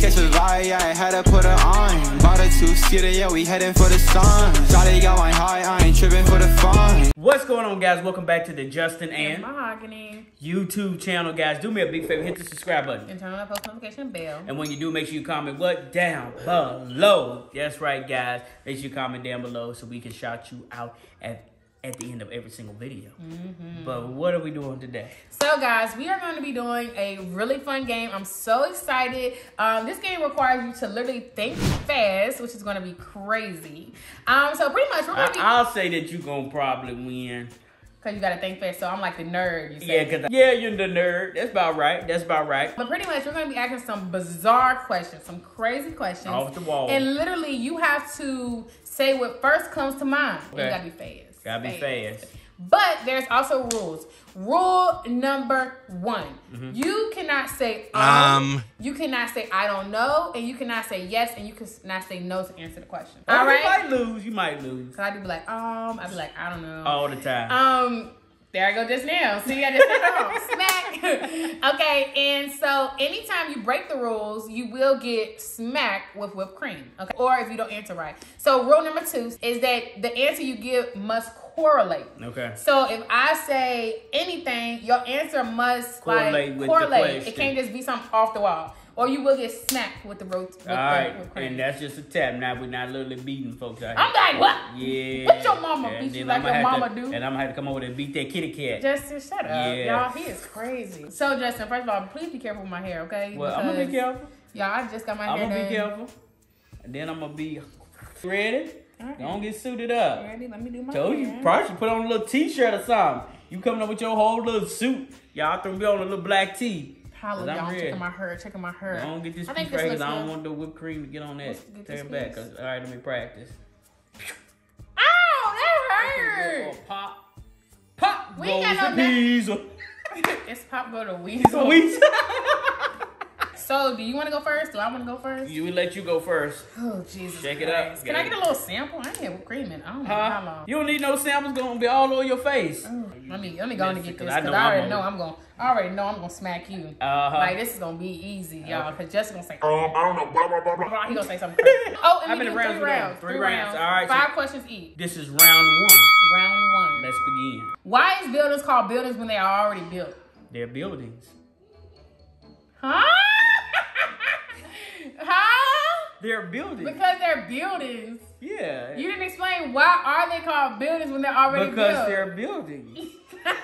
catch a vibe, yeah, I had to put her on. Bought a two-seater, yeah, we heading for the sun. Shawty got my high, I ain't tripping for the fun. What's going on, guys? Welcome back to the Justin and Mahogany. YouTube channel, guys. Do me a big favor, hit the subscribe button. And turn on that post notification bell. And when you do, make sure you comment what down below. That's right, guys. Make sure you comment down below so we can shout you out at at the end of every single video. Mm-hmm. But what are we doing today? So, guys, we are going to be doing a really fun game. I'm so excited. Um, this game requires you to literally think fast, which is going to be crazy. Um, so pretty much we're going to be. I, will say that you're gonna probably win. Cause you gotta think fast, so I'm like the nerd. You say. Yeah, cause I, yeah, you're the nerd. That's about right. That's about right. But pretty much, we're gonna be asking some bizarre questions, some crazy questions, off the wall, and literally, you have to say what first comes to mind. Okay. You gotta be fast. Gotta be fast. But there's also rules. Rule number one: mm-hmm. you cannot say um, um, you cannot say I don't know, and you cannot say yes, and you cannot say no to answer the question. All right, you might lose. You might lose. Cause I do be like um, I'd be like I don't know all the time. Um, there I go just now. See, I just said smack. okay, and so anytime you break the rules, you will get smacked with whipped cream. Okay, or if you don't answer right. So rule number two is that the answer you give must correlate. Okay. So if I say anything, your answer must correlate. Like, correlate. It can't just be something off the wall. Or you will get smacked with the road. All right, and that's just a tap. Now we're not literally beating folks out here. I'm like, what? Yeah. What your mama and beat you like your mama to, do? And I'm gonna have to come over and beat that kitty cat. Justin, shut up. Yeah. Y'all, he is crazy. So Justin, first of all, please be careful with my hair, okay? Well, because, I'm gonna be careful. Y'all, I just got my I'm hair I'm gonna be careful. And then I'm gonna be ready. Right. Don't get suited up. Ready? Let me do my Told hair. you, probably should put on a little t-shirt or something. You coming up with your whole little suit. Y'all throw me on a little black tee. Holla, y'all checking my hair, checking my hair. I don't get this I piece right because I don't want the whipped cream to get on that. Turn back. All right, let me practice. Ow, that hurt. Pop. Pop we got no weasel. it's pop go to weasel. Weasel. So, do you want to go first? Do I want to go first? You will let you go first. Oh, Jesus. Check Christ. it out. Can I get a little sample? I ain't had cream in. I don't know huh? how long. You don't need no samples. Gonna be all over your face. Oh, let me let me go and get this because I, I, already know I'm gonna. I already know I'm gonna smack you. Uh-huh. Like this is gonna be easy, y'all. Because Jessica gonna say, um, I don't know, blah blah blah blah. He gonna say something crazy. Oh, and How many rounds? Three rounds. Three, three rounds. rounds. All right. Five so questions each. This is round one. Round one. Let's begin. Why is buildings called buildings when they are already built? They're buildings. Huh? They're buildings. Because they're buildings. Yeah. You didn't explain why are they called buildings when they're already because built. they're buildings. no, no.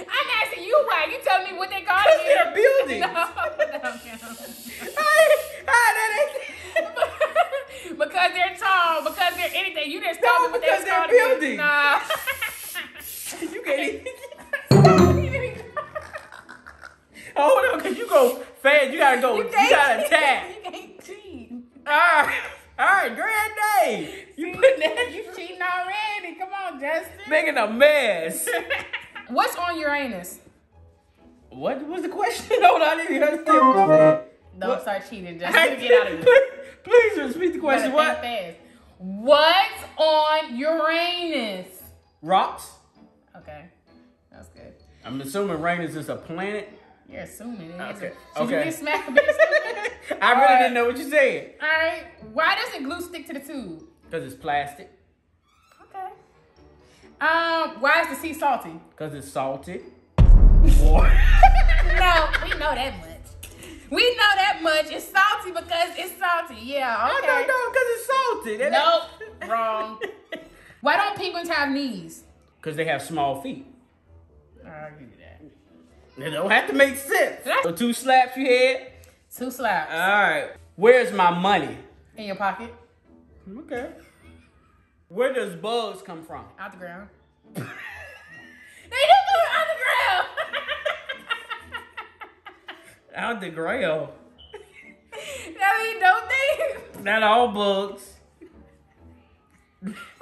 I'm asking you why. You tell me what they call it. they're buildings. No, no, no. because they're tall, because they're anything. You just told no, me what because they're, they're buildings. Nah. you can't gotta go. You, you gotta attack. You can't cheat. All right, all right, grand day. You See, put that. You cheating already? Come on, Justin. Making a mess. What's on Uranus? What was the question? Hold on, I didn't understand what you said. Don't what? start cheating, Justin. Get out of here. Please repeat the question. What? Fast. What's on Uranus? Rocks. Okay, that's good. I'm assuming Uranus is a planet. You're assuming it okay. Okay. you get smacked for? I really right. didn't know what you said. All right. Why doesn't glue stick to the tube? Because it's plastic. Okay. Um, why is the sea salty? Because it's salty. no, we know that much. We know that much. It's salty because it's salty. Yeah, okay. I don't know because it's salty. That nope, wrong. Why don't penguins have knees? Because they have small feet. I'll give you that. It don't have to make sense. So two slaps you had? Two slaps. All right. Where's my money? In your pocket. Okay. Where does bugs come from? Out the ground. they do come out the ground. out the ground. I mean, don't they? Not all bugs.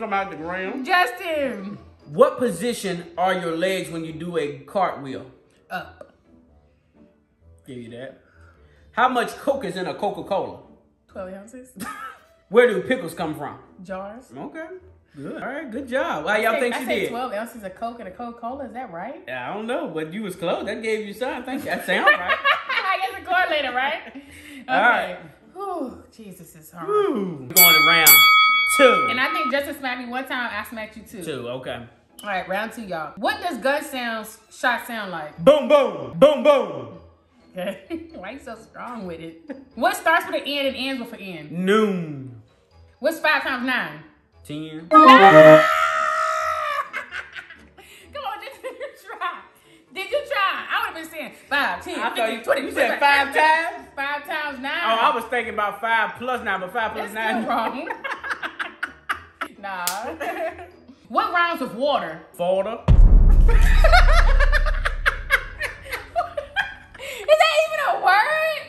come out the ground. Justin. What position are your legs when you do a cartwheel? Up. Give you that. How much Coke is in a Coca-Cola? 12 ounces. Where do pickles come from? Jars. Okay. Good. All right. Good job. How y'all think I she said did? 12 ounces of Coke and a Coca Cola. Is that right? Yeah, I don't know, but you was close. That gave you something. I think that sounds right. I guess a correlator, right? Okay. All right. Whew, Jesus is hard. Woo. We're going to round two. And I think Justin smacked me one time. I smacked you too. two. Okay. All right, round two, y'all. What does gun sounds shot sound like? Boom, boom, boom, boom. Okay. Why you so strong with it? What starts with an N and ends with an N? Noon. What's five times nine? Ten. Come on, just did you try? Did you try? I would have been saying five, ten, I thought 15, you- 20. you said five times? Five times nine. Oh, I was thinking about five plus nine, but five plus That's nine. wrong. Nah. what rhymes with water? Folder. Is that even a word?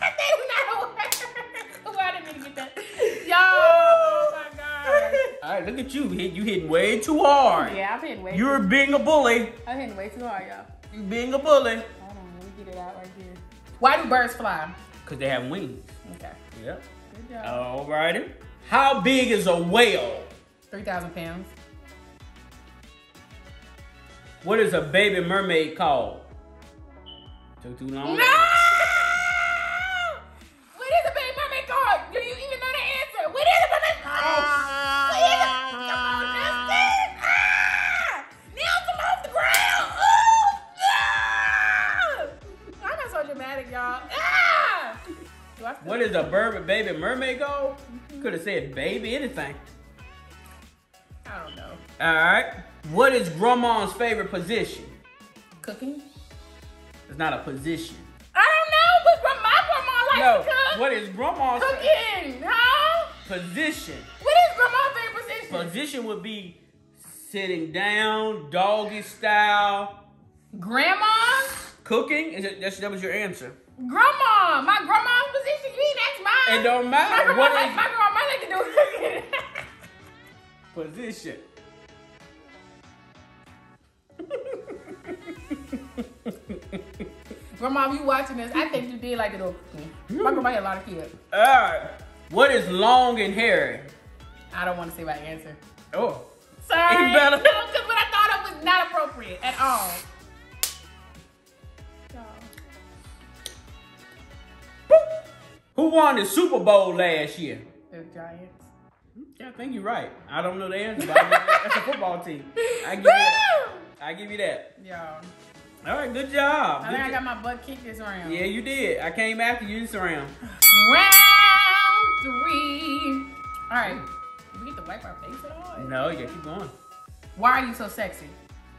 That is not a word. Why didn't we get that? Yo, oh my god. All right, look at you. You hitting way too hard. Yeah, I'm hitting way. You're being a bully. I'm hitting way too hard, y'all. You're being a bully. Hold on, let me get it out right here. Why do birds fly? Cause they have wings. Okay. Yep. Good job. Alrighty. How big is a whale? Three thousand pounds. What is a baby mermaid called? Took too long. No! What is a bur- baby mermaid called? Mm-hmm. Could have said baby anything. I don't know. Alright. What is grandma's favorite position? Cooking? It's not a position. I don't know, but my grandma likes No. to cook. What is grandma's Cooking, huh? position? What is grandma's favorite position? Position would be sitting down, doggy style. Grandma. Cooking? Is it that's, that was your answer. Grandma, my grandma's position. You ain't ask mine. It don't matter. What is my grandma like to do position? grandma, if you watching this, I think you did like do cooking. My grandma had a lot of kids. Alright. What is long and hairy? I don't want to say my answer. Oh. Sorry. You better. No, because what I thought of was not appropriate at all. Who won the Super Bowl last year? The Giants. Yeah, I think you're right. I don't know the answer, but I that. that's a football team. I give you that. I give you that. Y'all. All right, good job. I Good think I got my butt kicked this round. yeah, you did. I came after you this round. Round three. All right. We get to wipe our face at all? No, you gotta keep going. Why are you so sexy?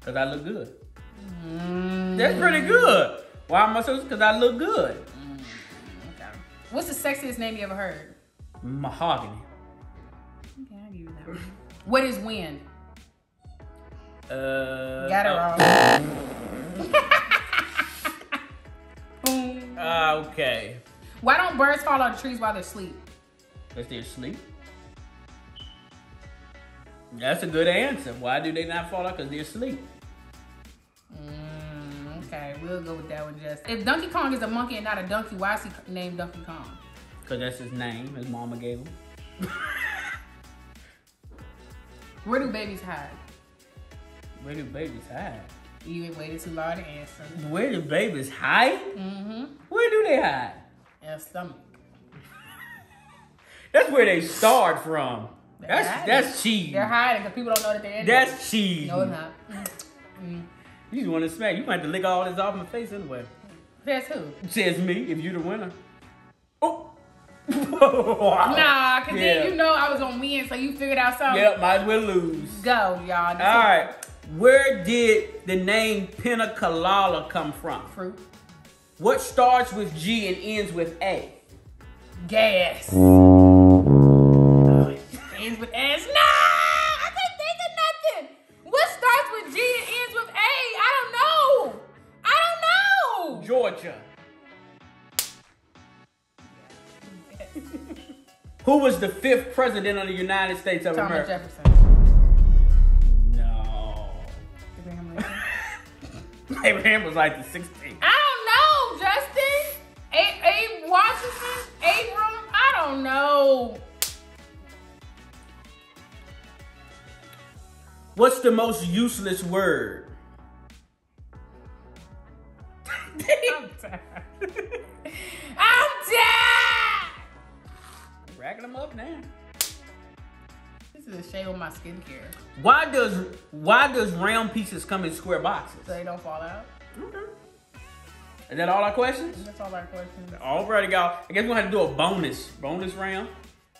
Cause I look good. Mm, That's pretty good. Why am I so? Cause I look good. What's the sexiest name you ever heard? Mahogany. Okay, I'll give you that one. What is wind? Uh. Got it oh, wrong. Boom. uh, okay. Why don't birds fall out of trees while they're asleep? Cause they're asleep. That's a good answer. Why do they not fall out? Cause they're asleep. We'll go with that one, Jess. If Donkey Kong is a monkey and not a donkey, why is he named Donkey Kong? Cause that's his name. His mama gave him. Where do babies hide? Where do babies hide? You waited too long to answer. Where do babies hide? Mm-hmm. Where do they hide? In a stomach. That's where they start from. They're That's hiding. that's cheating. They're hiding because people don't know that they're in. That's cheating. No, it's not. Mm. You just want to smack. You might have to lick all this off my face anyway. That's who? Says me if you the winner. Oh. Nah, because Yeah. then you know I was on win, so you figured out something. Yep, might as well lose. Go, y'all. This All is right. Where did the name Pinacolada come from? Fruit. What starts with G and ends with A? Gas. Oh, it ends with S. Who was the fifth president of the United States of Thomas America? Jefferson. No. Abraham Lincoln. Abraham was like the 16th. I don't know, Justin. A. A. Washington. Abram. I don't know. What's the most useless word? This is a shame on my skincare, Why does why does round pieces come in square boxes? so they don't fall out. Okay. Is that all our questions? That's all our questions. Alrighty, y'all. I guess we're gonna have to do a bonus bonus round.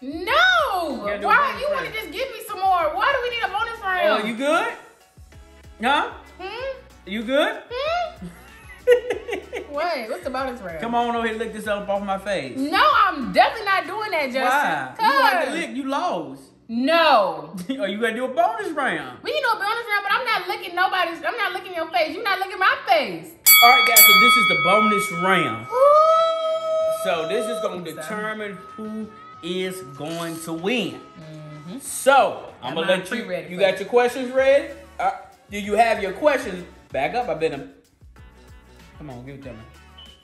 No. gotta do a Why you want to just give me some more? Why do we need a bonus round? Oh, you good? Huh? Hmm? You good? Hmm? Wait, what's the bonus round? Come on over here, lick this up off my face. No, I'm definitely not doing that, Justin. Why? You lick? You lost. No. Are you gonna do a bonus round? We can do a bonus round, but I'm not looking nobody's. I'm not looking your face. You're not looking my face. All right, guys. So this is the bonus round. So this is going to determine who is going to win. So I'm Got gonna let you. pre-ready You got you. your questions ready? Uh, do you have your questions? Back up. I better. Come on, give it to me.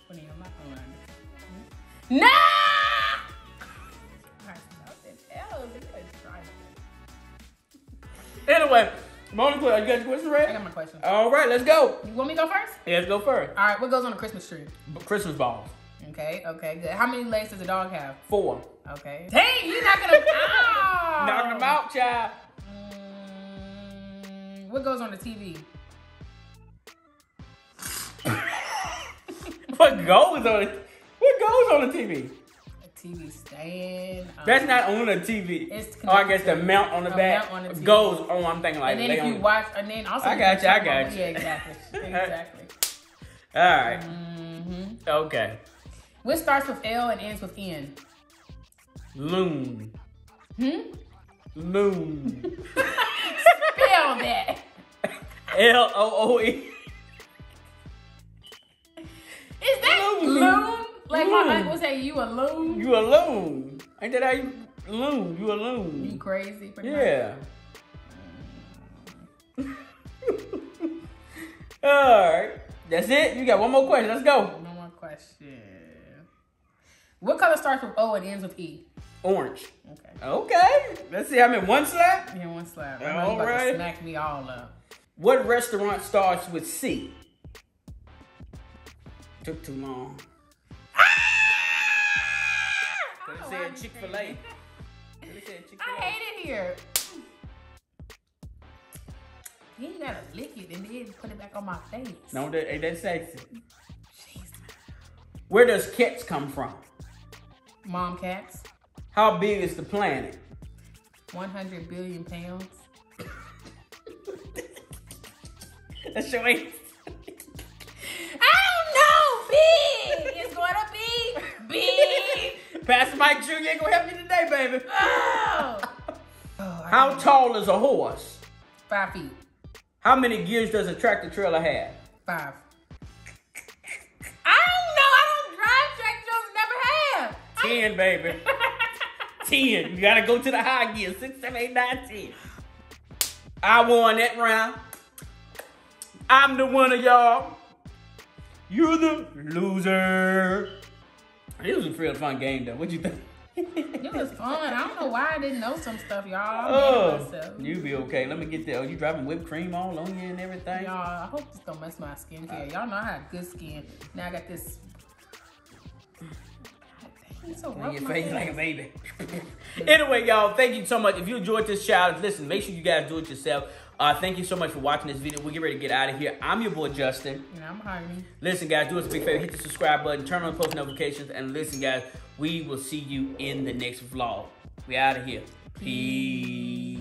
What are you on my phone? No! Anyway, Monica, you got your questions I got my question. All right, let's go. You want me to go first? Yeah, let's go first. All right. What goes on a Christmas tree? B- Christmas balls. Okay. Okay. Good. How many legs does a dog have? Four. Okay. Dang, you're not gonna. Knock them out, child. Mm, what goes on the TV? What goes on? What goes on the TV? TV stand. um, That's not on the TV. It's oh, I guess the mount on the a back on the goes on. I'm thinking like And then if you on- watch, and then also I got you, I got on- you. Yeah, exactly. Exactly. All right. hmm Okay. What starts with L and ends with N? Loon. Hmm. Loon. Spell that. L O O E. my Loon. would say, you a loon? You a loon. Ain't that how you loon? You a You crazy? Yeah. All right. That's it. You got one more question. Let's go. No more question. What color starts with O and ends with E? Orange. Okay. Okay. Let's see. I'm in one slap. Here, one slap. All about right. to smack me all up. What restaurant starts with C? Took too long. Said Chick Fil A. Could have said Chick I hate it here. Then you gotta lick it and then put it back on my face. No, that ain't that sexy. Jeez. Where does cats come from? Mom cats, How big is the planet? 100 billion pounds. That's your answer. I don't know. Big. It's gonna be big. Pastor Mike Jr. ain't gonna help you today, baby. Oh. Oh, How tall is a horse? Five feet. How many gears does a tractor trailer have? Five. I don't know. I don't drive tractors. Never have. Ten, baby. Ten. You gotta go to the high gear. Six, seven, eight, nine, ten. I won that round. I'm the winner, y'all. You're the loser. It was a real fun game, though. What'd you think? It was fun. I don't know why I didn't know some stuff, y'all. Oh, you be okay. Let me get there. Oh, you dropping whipped cream all on you and everything? Y'all, I hope this don't mess my skincare. Y'all know I have good skin. Now I got this. It's so rough your face like a baby. anyway, y'all, thank you so much. If you enjoyed this challenge, listen, make sure you guys do it yourself. Uh, thank you so much for watching this video. We get ready to get out of here. I'm your boy Justin. You know, I'm hungry. Listen, guys, do us a big favor. Hit the subscribe button, turn on post notifications, and listen, guys, we will see you in the next vlog. We out of here. Peace.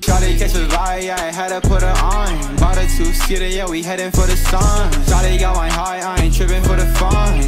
Shawty catch a vibe, yeah, I had to put her on. Bought a two-seater, yeah, we heading for the sun. Shawty got my high, I ain't tripping for the fun.